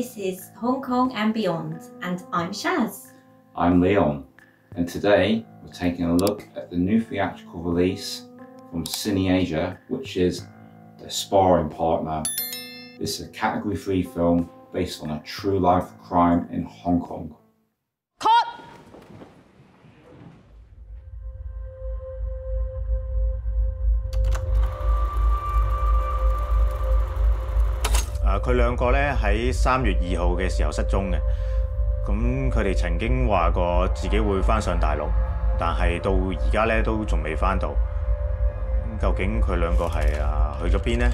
This is Hong Kong and Beyond, and I'm Shaz. I'm Leon, and today we're taking a look at the new theatrical release from CineAsia, which is the sparring partner. This is a category 3 film based on a true life crime in Hong Kong. 佢兩個咧喺三月二號嘅時候失蹤嘅，咁佢哋曾經話過自己會翻上大陸，但係到而家咧都仲未翻到。究竟佢兩個係啊去咗邊呢？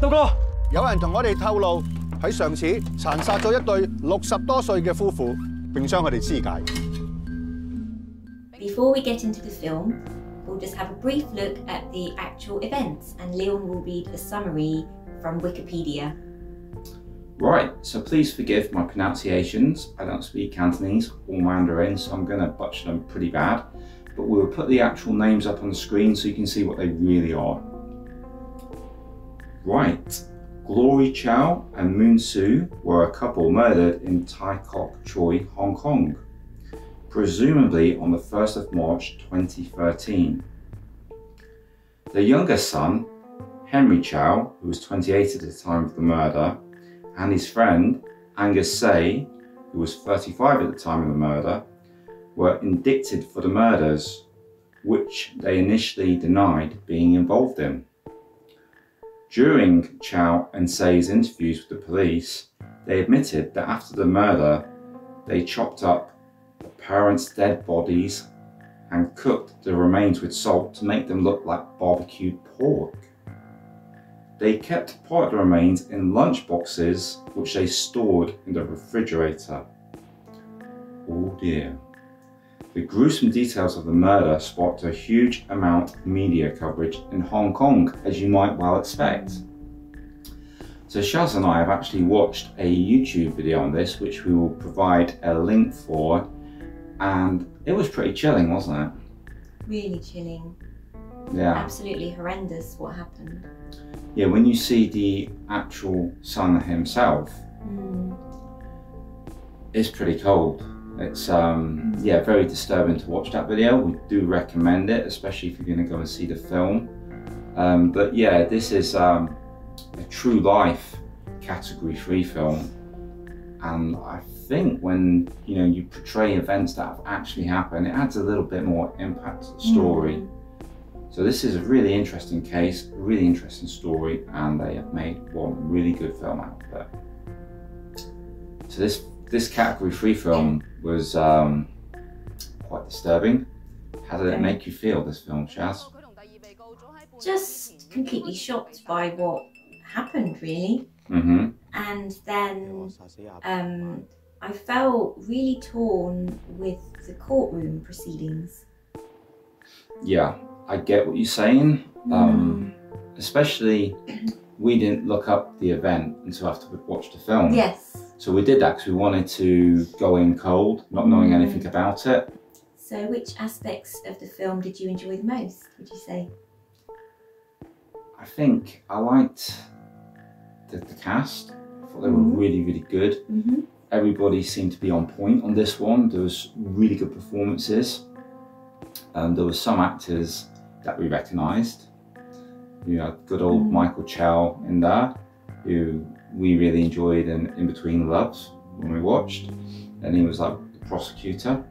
道哥，有人同我哋透露喺上次殘殺咗一對六十多歲嘅夫婦，並將佢哋肢解。Before we get into the film. We'll just have a brief look at the actual events and Leon will read a summary from Wikipedia. Right, so please forgive my pronunciations. I don't speak Cantonese or Mandarin, so I'm going to butcher them pretty bad. But we'll put the actual names up on the screen so you can see what they really are. Right, Glory Chau and Moon Siu were a couple murdered in Tai Kok Tsui, Hong Kong presumably on the 1st of March 2013. The youngest son, Henry Chau, who was 28 at the time of the murder, and his friend, Angus Tse, who was 35 at the time of the murder, were indicted for the murders, which they initially denied being involved in. During Chow and Tse's interviews with the police, they admitted that after the murder, they chopped up parents' dead bodies and cooked the remains with salt to make them look like barbecued pork. They kept part of the remains in lunch boxes which they stored in the refrigerator. Oh dear. The gruesome details of the murder sparked a huge amount of media coverage in Hong Kong, as you might well expect. So Shaz and I have actually watched a YouTube video on this, which we will provide a link for and it was pretty chilling, wasn't it? Really chilling. Yeah. Absolutely horrendous what happened. Yeah, when you see the actual son himself, mm. it's pretty cold. It's um mm. yeah, very disturbing to watch that video. We do recommend it, especially if you're going to go and see the film. Um, but yeah, this is um, a true life category three film, and I think when you know you portray events that have actually happened, it adds a little bit more impact to the story. Mm. So this is a really interesting case, really interesting story, and they have made one really good film out of it. So this this category three film was um, quite disturbing. How did it make you feel? This film, Shaz? Just completely shocked by what happened, really. Mm-hmm. And then um, I felt really torn with the courtroom proceedings. Yeah, I get what you're saying. Mm. Um, especially, we didn't look up the event until after we'd watched the film. Yes. So we did that because we wanted to go in cold, not knowing mm. anything about it. So, which aspects of the film did you enjoy the most, would you say? I think I liked the, the cast. I thought they were mm -hmm. really, really good. Mm -hmm everybody seemed to be on point on this one. There was really good performances. and there were some actors that we recognised. You had good old mm. Michael Chow in there, who we really enjoyed in, in Between Loves when we watched. And he was like the prosecutor.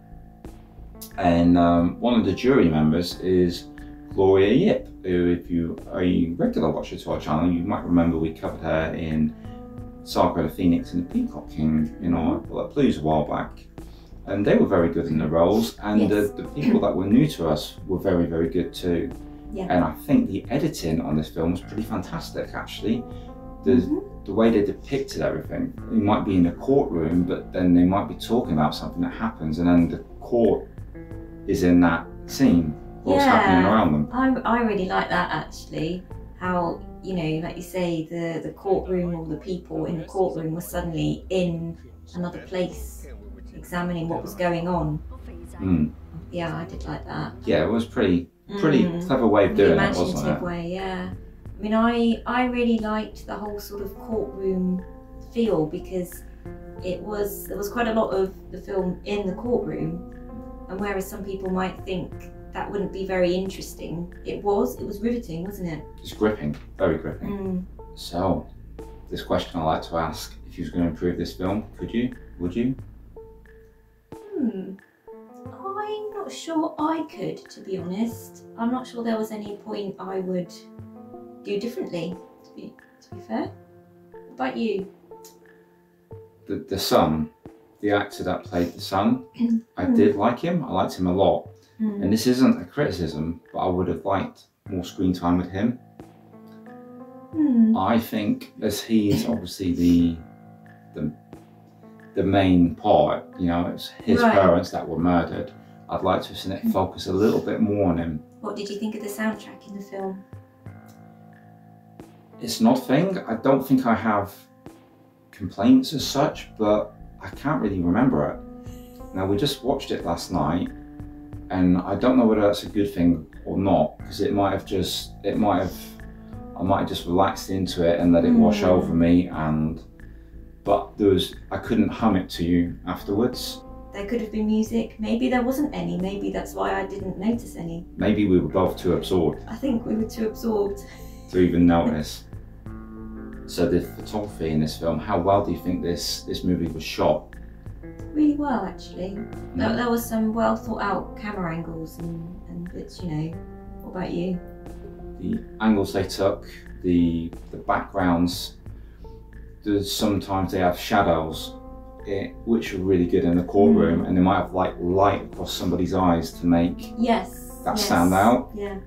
And um, one of the jury members is Gloria Yip, who if you are a regular watcher to our channel, you might remember we covered her in Saga the Phoenix and the Peacock King in our well, Blues a while back. And they were very good in the roles, and yes. the, the, people that were new to us were very, very good too. Yeah. And I think the editing on this film was pretty fantastic, actually. The, mm-hmm. the way they depicted everything. You might be in a courtroom, but then they might be talking about something that happens, and then the court is in that scene. What's yeah, happening around them? I, I really like that actually. How you know, like you say, the, the courtroom or the people in the courtroom were suddenly in another place examining what was going on. Mm. Yeah, I did like that. Yeah, it was pretty pretty mm. clever way of doing it, wasn't it? way, yeah. I mean, I I really liked the whole sort of courtroom feel because it was there was quite a lot of the film in the courtroom, and whereas some people might think that wouldn't be very interesting, it was. It was riveting, wasn't it? It's gripping, very gripping. Mm. So, this question I like to ask: If you was going to improve this film, could you? Would you? Hmm. I'm not sure I could, to be honest. I'm not sure there was any point I would do differently. To be to be fair. What about you? The the son, the actor that played the son, I did like him. I liked him a lot. Hmm. And this isn't a criticism, but I would have liked more screen time with him. Hmm. I think as he's obviously the the the main part, you know, it's his Right. parents that were murdered. I'd like to have seen it focus a little bit more on him. What did you think of the soundtrack in the film? It's nothing. I don't think I have complaints as such, but I can't really remember it. Now we just watched it last night, and I don't know whether that's a good thing or not because it might have just it might have I might have just relaxed into it and let it wash Mm. over me and but there was I couldn't hum it to you afterwards. There could have been music. Maybe there wasn't any. Maybe that's why I didn't notice any. Maybe we were both too absorbed I think we were too absorbed. to even notice. So the photography in this film, how well do you think this this movie was shot? Really well, actually. There, there was some well thought out camera angles and, and bits, you know. What about you? the angles they took, the the backgrounds. There's sometimes they have shadows, eh, which are really good in the courtroom, and they might have like light across somebody's eyes to make Yes. that yes. stand out. Yeah.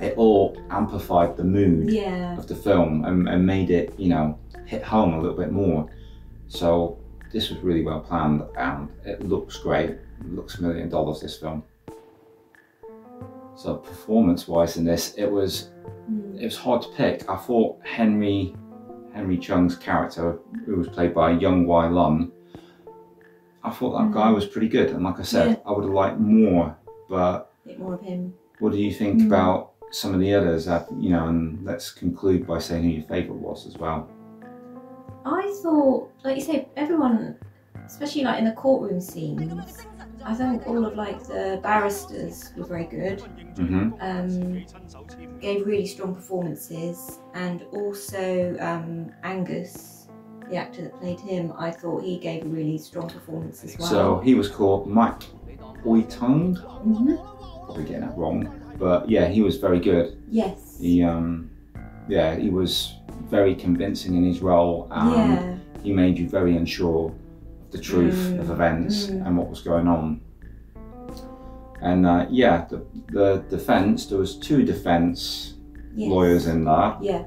It all amplified the mood Yeah. of the film and, and made it, you know, hit home a little bit more. So this was really well planned, and it looks great. It looks a million dollars. This film. So performance-wise in this, it was Hmm. it was hard to pick. I thought Henry Henry Chung's character, who was played by Yeung Wai-Leun, I thought that guy Mhm. was pretty good. And like I said, Yeah. I would have liked more. But bit more of him. what do you think Mm. about some of the others? That, you know, and let's conclude by saying who your favourite was as well. I thought, like you say, everyone, especially like in the courtroom scenes, I think all of like the barristers were very good. hmm Um, gave really strong performances, and also um, Angus, the actor that played him, I thought he gave a really strong performance as well. So he was called Mak Pui-Tung. Mhm. Probably getting that wrong, but yeah, he was very good. yes, He um, yeah, he was very convincing in his role. And yeah, he made you very unsure of the truth Mm, of events mm. and what was going on. And uh, yeah, the, the defence, there was two defence yes. lawyers in there. Yeah,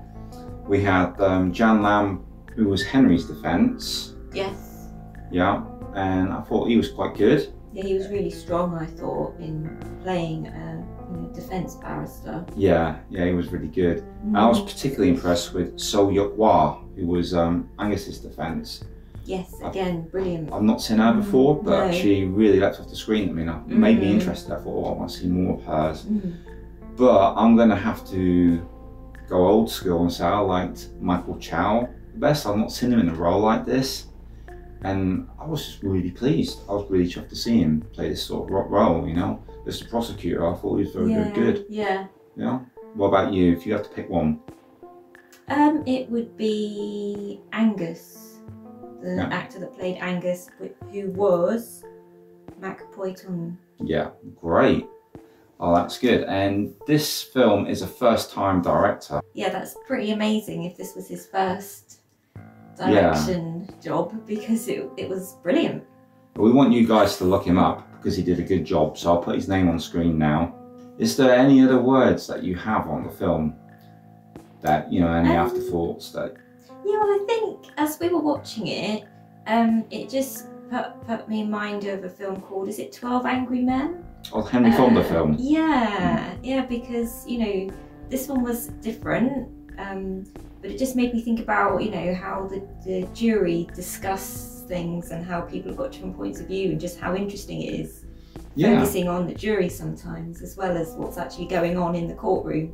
We had um, Jan Lam, who was Henry's defence, yes, yeah, and I thought he was quite good. yeah. He was really strong. I thought in playing know, defence barrister. Yeah, yeah, he was really good. I was Mm, particularly impressed with So Yuk-Wah, who was um, Angus's defence. yes, again, brilliant. I've not seen her Mm, before, but no. she really leapt off the screen. I mean, it made me Mm. interested. I thought, oh, I want to see more of hers. Mm. But I'm going to have to go old school and say I liked Michael Chow the best. I've not seen him in a role like this. And I was just really pleased. I was really chuffed to see him play this sort of ro- role, you know. As the prosecutor, I thought he was very, yeah, very good. Yeah. Yeah. What about you? If you had to pick one, Um, it would be Angus, the Yeah. actor that played Angus, who was Mak Pui-Tung. yeah, great. Oh, that's good. And this film is a first time director. Yeah, that's pretty amazing if this was his first direction. Yeah. Job because it, it was brilliant. We want you guys to look him up because he did a good job. So I'll put his name on screen now. Is there any other words that you have on the film that, you know, any Um, afterthoughts that, Yeah, well, I think as we were watching it, um, it just put, put me in mind of a film called, is it 12 Angry Men? oh, Henry Fonda Uh, film? Yeah, yeah, because you know this one was different, um, but it just made me think about you know how the, the jury discuss things and how people have got different points of view and just how interesting it is Yeah. focusing on the jury sometimes as well as what's actually going on in the courtroom.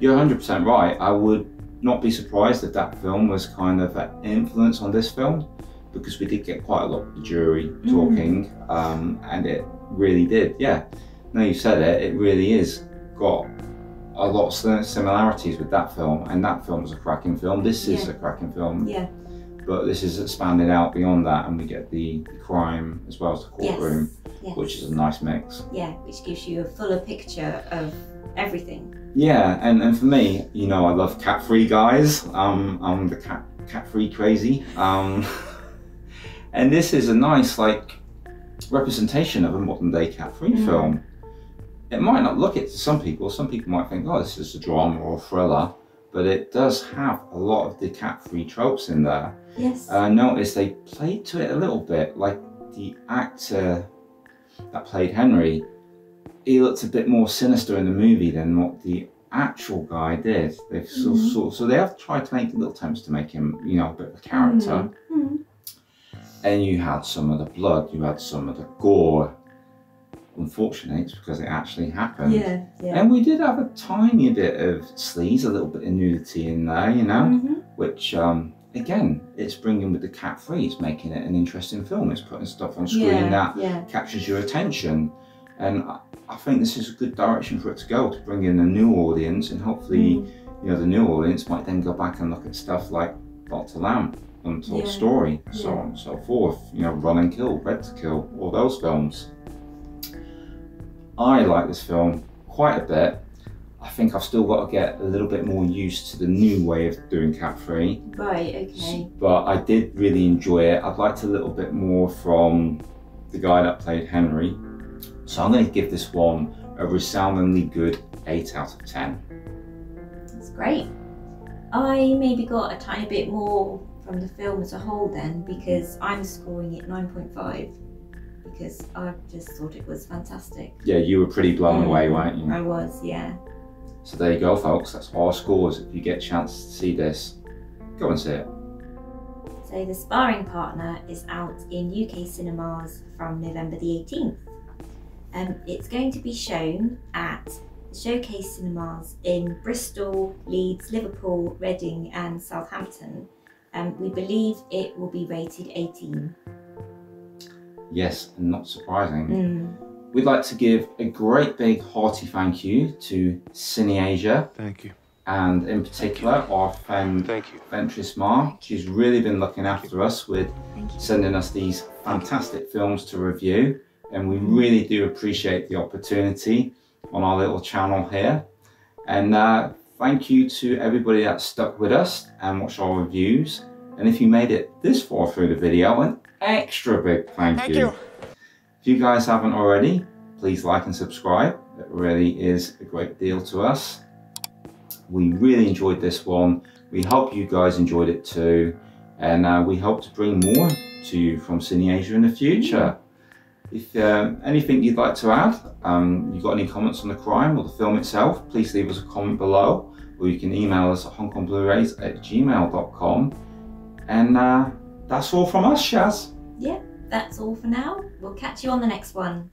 You're 100% right. I would not be surprised if that film was kind of an influence on this film because we did get quite a lot of the jury Mm. talking um, and it really did. Yeah, now you said it, it really is got a lot of similarities with that film and that film was a cracking film. This is Yeah. a cracking film, Yeah. but this is expanded out beyond that and we get the, the crime as well as the courtroom, Yes. Yes. which is a nice mix. yeah, which gives you a fuller picture of everything. Yeah, and, and for me, you know, I love cat-free guys. Um, I'm the cat cat-free crazy. Um, and this is a nice like representation of a modern-day cat-free Mm. film. It might not look it to some people. Some people might think, oh, this is a drama or a thriller, but it does have a lot of the cat-free tropes in there. Yes. And I noticed they played to it a little bit, like the actor that played Henry, he looked a bit more sinister in the movie than what the actual guy did. They've sort, Mhm. sort, so they have tried to make little attempts to make him, you know, a bit of a character. Mm. And you had some of the blood, you had some of the gore. Unfortunately, it's because it actually happened. Yeah. Yeah. And we did have a tiny bit of sleaze, a little bit of nudity in there, you know Mhm. which um, again it's bringing with the cat free it's making it an interesting film it's putting stuff on screen Yeah. that Yeah. captures your attention and I, I think this is a good direction for it to go to bring in a new audience and hopefully Mm. you know the new audience might then go back and look at stuff like Dr. Lamb Untold Yeah. Story so on and so forth you know Run and Kill Red to Kill all those films I like this film quite a bit I think I've still got to get a little bit more used to the new way of doing cat free Right. Okay. but I did really enjoy it. I'd liked a little bit more from the guy that played Henry. So I'm going to give this one a resoundingly good 8 out of 10. That's great. I maybe got a tiny bit more from the film as a whole then because I'm scoring it 9.5 because I just thought it was fantastic. Yeah, you were pretty blown away, weren't you? I was, yeah. So there you go, folks. That's our scores. If you get a chance to see this, go and see it. So the sparring partner is out in UK cinemas from November the 18th. Um, it's going to be shown at Showcase Cinemas in Bristol, Leeds, Liverpool, Reading, and Southampton. Um, we believe it will be rated 18. Yes, and not surprising. Mm. We'd like to give a great big hearty thank you to CineAsia. Thank you. and in particular our friend Thank you. Ventris Mar. She's really been looking after us with sending us these fantastic films to review, and we really do appreciate the opportunity on our little channel here. And uh, thank you to everybody that stuck with us and watched our reviews. And if you made it this far through the video, an extra big thank, Thank you. If you guys haven't already, please like and subscribe. It really is a great deal to us. We really enjoyed this one. We hope you guys enjoyed it too. And uh, we hope to bring more to you from CineAsia in the future. If um, anything you'd like to add, um, you got any comments on the crime or the film itself, please leave us a comment below. Or you can email us at hongkongblu-rays at gmail.com. And uh, that's all from us, Shaz. Yep, that's all for now. We'll catch you on the next one.